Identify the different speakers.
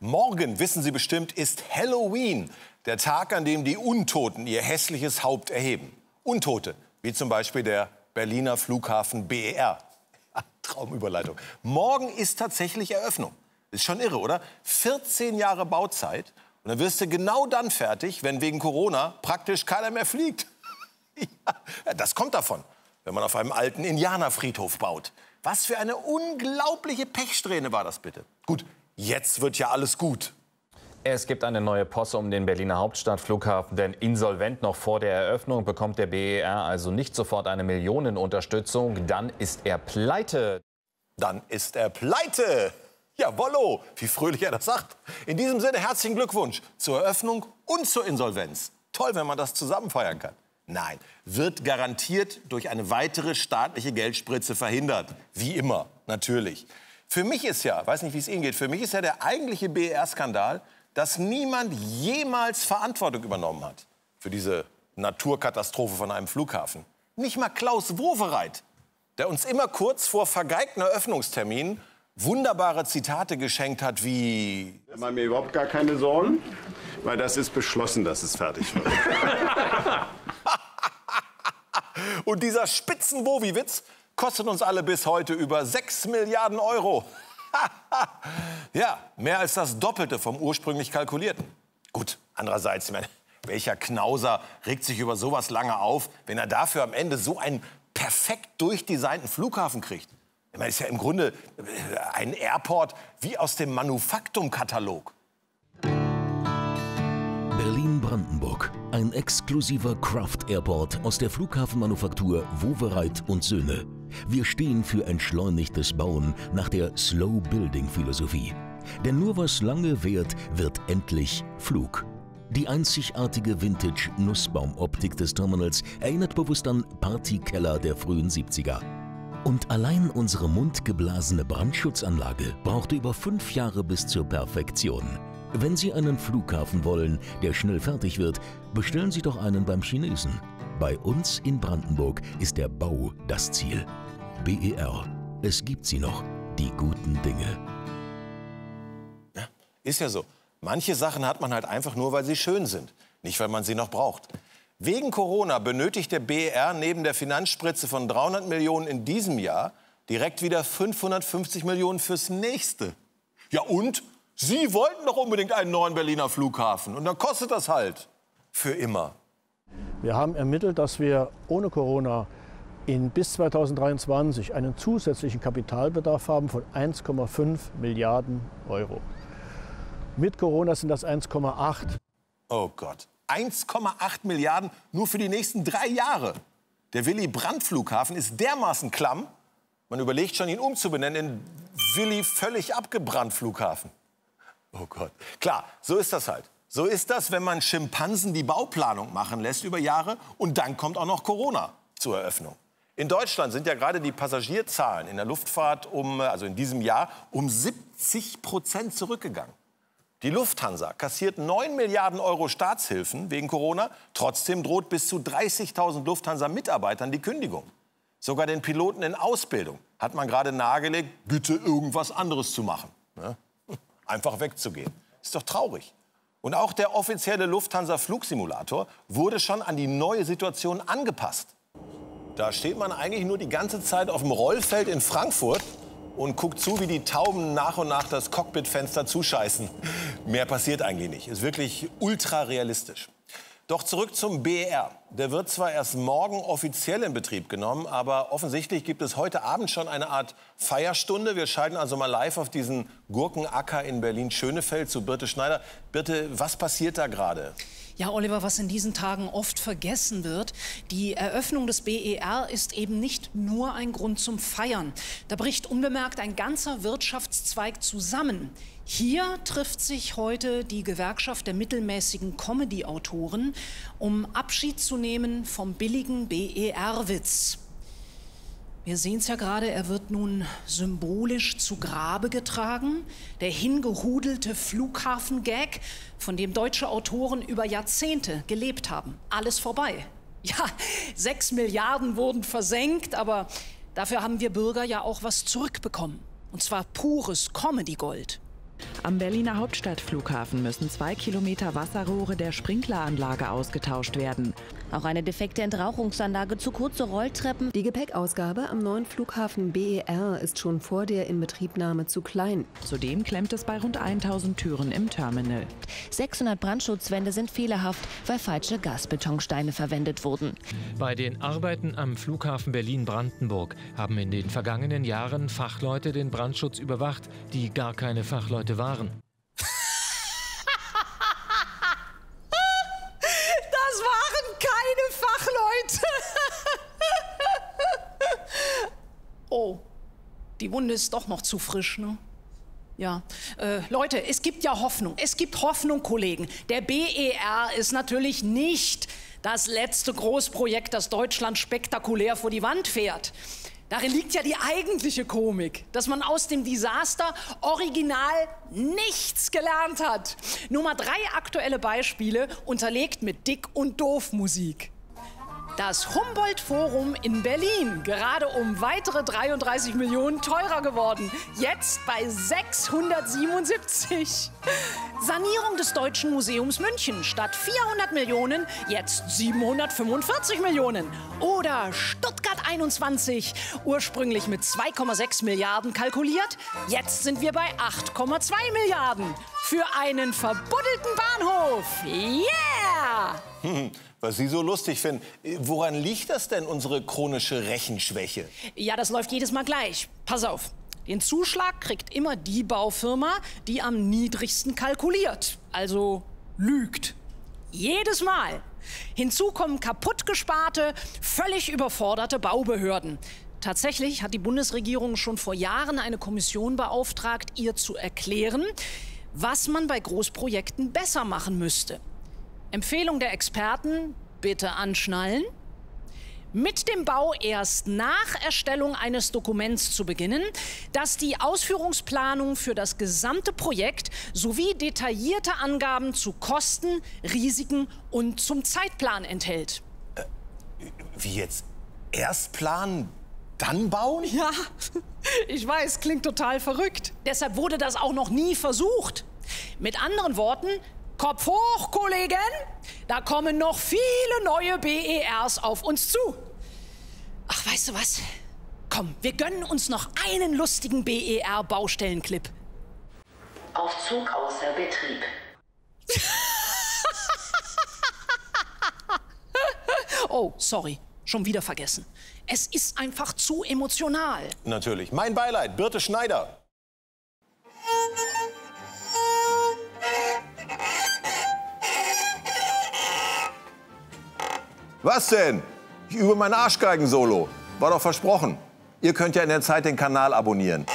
Speaker 1: Morgen, wissen Sie bestimmt, ist Halloween. Der Tag, an dem die Untoten ihr hässliches Haupt erheben. Untote, wie zum Beispiel der Berliner Flughafen BER. Traumüberleitung. Morgen ist tatsächlich Eröffnung. Ist schon irre, oder? 14 Jahre Bauzeit. Und dann wirst du genau dann fertig, wenn wegen Corona praktisch keiner mehr fliegt. ja, das kommt davon, wenn man auf einem alten Indianerfriedhof baut. Was für eine unglaubliche Pechsträhne war das bitte. Gut, jetzt wird ja alles gut.
Speaker 2: Es gibt eine neue Posse um den Berliner Hauptstadtflughafen, denn insolvent noch vor der Eröffnung bekommt der BER also nicht sofort eine Millionenunterstützung. Dann ist er pleite.
Speaker 1: Dann ist er pleite. Jawollo, wie fröhlich er das sagt. In diesem Sinne herzlichen Glückwunsch zur Eröffnung und zur Insolvenz. Toll, wenn man das zusammen feiern kann. Nein, wird garantiert durch eine weitere staatliche Geldspritze verhindert. Wie immer, natürlich. Für mich ist ja, weiß nicht, wie es Ihnen geht, für mich ist ja der eigentliche BER-Skandal, dass niemand jemals Verantwortung übernommen hat für diese Naturkatastrophe von einem Flughafen. Nicht mal Klaus Wowereit, der uns immer kurz vor vergeigten Eröffnungsterminen wunderbare Zitate geschenkt hat wie...
Speaker 3: Ich mache mir überhaupt gar keine Sorgen, weil das ist beschlossen, dass es fertig wird.
Speaker 1: Und dieser Spitzenbowi-Witz kostet uns alle bis heute über 6 Milliarden Euro. ja, mehr als das Doppelte vom ursprünglich kalkulierten. Gut, andererseits, meine, welcher Knauser regt sich über sowas lange auf, wenn er dafür am Ende so einen perfekt durchdesignten Flughafen kriegt? Ich meine, ist ja im Grunde äh, ein Airport wie aus dem Manufaktum-Katalog.
Speaker 4: Berlin-Brandenburg. Ein exklusiver Craft Airport aus der Flughafenmanufaktur Wowereit und Söhne. Wir stehen für entschleunigtes Bauen nach der Slow Building Philosophie. Denn nur was lange währt, wird endlich Flug. Die einzigartige Vintage-Nussbaum-Optik des Terminals erinnert bewusst an Partykeller der frühen 70er. Und allein unsere mundgeblasene Brandschutzanlage brauchte über fünf Jahre bis zur Perfektion. Wenn Sie einen Flughafen wollen, der schnell fertig wird, bestellen Sie doch einen beim Chinesen. Bei uns in Brandenburg ist der Bau das Ziel. BER. Es gibt sie noch, die guten Dinge.
Speaker 1: Ja, ist ja so. Manche Sachen hat man halt einfach nur, weil sie schön sind, nicht weil man sie noch braucht. Wegen Corona benötigt der BER neben der Finanzspritze von 300 Millionen in diesem Jahr direkt wieder 550 Millionen fürs nächste. Ja und? Sie wollten doch unbedingt einen neuen Berliner Flughafen. Und dann kostet das halt. Für immer.
Speaker 5: Wir haben ermittelt, dass wir ohne Corona in bis 2023 einen zusätzlichen Kapitalbedarf haben von 1,5 Milliarden Euro. Mit Corona sind das 1,8.
Speaker 1: Oh Gott. 1,8 Milliarden nur für die nächsten drei Jahre. Der Willy Brandt Flughafen ist dermaßen klamm, man überlegt schon, ihn umzubenennen in Willy völlig abgebrannt Flughafen. Oh Gott. Klar, so ist das halt. So ist das, wenn man Schimpansen die Bauplanung machen lässt über Jahre und dann kommt auch noch Corona zur Eröffnung. In Deutschland sind ja gerade die Passagierzahlen in der Luftfahrt um, also in diesem Jahr um 70 Prozent zurückgegangen. Die Lufthansa kassiert 9 Milliarden Euro Staatshilfen wegen Corona. Trotzdem droht bis zu 30.000 Lufthansa-Mitarbeitern die Kündigung. Sogar den Piloten in Ausbildung hat man gerade nahegelegt, bitte irgendwas anderes zu machen. Ne? Einfach wegzugehen. Ist doch traurig. Und auch der offizielle Lufthansa-Flugsimulator wurde schon an die neue Situation angepasst. Da steht man eigentlich nur die ganze Zeit auf dem Rollfeld in Frankfurt und guckt zu, wie die Tauben nach und nach das Cockpitfenster zuscheißen. Mehr passiert eigentlich nicht. Ist wirklich ultra realistisch. Doch zurück zum BER. Der wird zwar erst morgen offiziell in Betrieb genommen, aber offensichtlich gibt es heute Abend schon eine Art Feierstunde. Wir schalten also mal live auf diesen Gurkenacker in Berlin-Schönefeld zu Birte Schneider. Birte, was passiert da gerade?
Speaker 6: Ja, Oliver, was in diesen Tagen oft vergessen wird, die Eröffnung des BER ist eben nicht nur ein Grund zum Feiern. Da bricht unbemerkt ein ganzer Wirtschaftszweig zusammen. Hier trifft sich heute die Gewerkschaft der mittelmäßigen Comedy-Autoren, um Abschied zu nehmen vom billigen BER-Witz. Wir sehen es ja gerade, er wird nun symbolisch zu Grabe getragen. Der hingehudelte Flughafen-Gag, von dem deutsche Autoren über Jahrzehnte gelebt haben. Alles vorbei. Ja, sechs Milliarden wurden versenkt, aber dafür haben wir Bürger ja auch was zurückbekommen. Und zwar pures Comedy-Gold.
Speaker 7: Am Berliner Hauptstadtflughafen müssen zwei Kilometer Wasserrohre der Sprinkleranlage ausgetauscht werden.
Speaker 8: Auch eine defekte Entrauchungsanlage, zu kurze Rolltreppen.
Speaker 9: Die Gepäckausgabe am neuen Flughafen BER ist schon vor der Inbetriebnahme zu klein.
Speaker 7: Zudem klemmt es bei rund 1000 Türen im Terminal.
Speaker 8: 600 Brandschutzwände sind fehlerhaft, weil falsche Gasbetonsteine verwendet wurden.
Speaker 10: Bei den Arbeiten am Flughafen Berlin-Brandenburg haben in den vergangenen Jahren Fachleute den Brandschutz überwacht, die gar keine Fachleute waren.
Speaker 6: Die Wunde ist doch noch zu frisch, ne? Ja, äh, Leute, es gibt ja Hoffnung. Es gibt Hoffnung, Kollegen. Der BER ist natürlich nicht das letzte Großprojekt, das Deutschland spektakulär vor die Wand fährt. Darin liegt ja die eigentliche Komik, dass man aus dem Desaster original nichts gelernt hat. Nur mal drei aktuelle Beispiele unterlegt mit Dick- und Doof-Musik. Das Humboldt-Forum in Berlin, gerade um weitere 33 Millionen teurer geworden. Jetzt bei 677. Sanierung des Deutschen Museums München. Statt 400 Millionen, jetzt 745 Millionen. Oder Stuttgart 21, ursprünglich mit 2,6 Milliarden kalkuliert. Jetzt sind wir bei 8,2 Milliarden. Für einen verbuddelten Bahnhof. Yeah!
Speaker 1: Was Sie so lustig finden. Woran liegt das denn, unsere chronische Rechenschwäche?
Speaker 6: Ja, das läuft jedes Mal gleich. Pass auf. Den Zuschlag kriegt immer die Baufirma, die am niedrigsten kalkuliert. Also lügt. Jedes Mal. Hinzu kommen kaputtgesparte, völlig überforderte Baubehörden. Tatsächlich hat die Bundesregierung schon vor Jahren eine Kommission beauftragt, ihr zu erklären, was man bei Großprojekten besser machen müsste. Empfehlung der Experten, bitte anschnallen. Mit dem Bau erst nach Erstellung eines Dokuments zu beginnen, das die Ausführungsplanung für das gesamte Projekt sowie detaillierte Angaben zu Kosten, Risiken und zum Zeitplan enthält.
Speaker 1: Wie jetzt? Erst planen, dann bauen?
Speaker 6: Ja, ich weiß, klingt total verrückt. Deshalb wurde das auch noch nie versucht. Mit anderen Worten, Kopf hoch, Kollegen! Da kommen noch viele neue BERs auf uns zu. Ach, weißt du was? Komm, wir gönnen uns noch einen lustigen BER-Baustellenclip.
Speaker 11: Aufzug außer Betrieb.
Speaker 6: oh, sorry. Schon wieder vergessen. Es ist einfach zu emotional.
Speaker 1: Natürlich. Mein Beileid, Birte Schneider. Was denn? Ich übe mein Arschgeigen-Solo. War doch versprochen. Ihr könnt ja in der Zeit den Kanal abonnieren.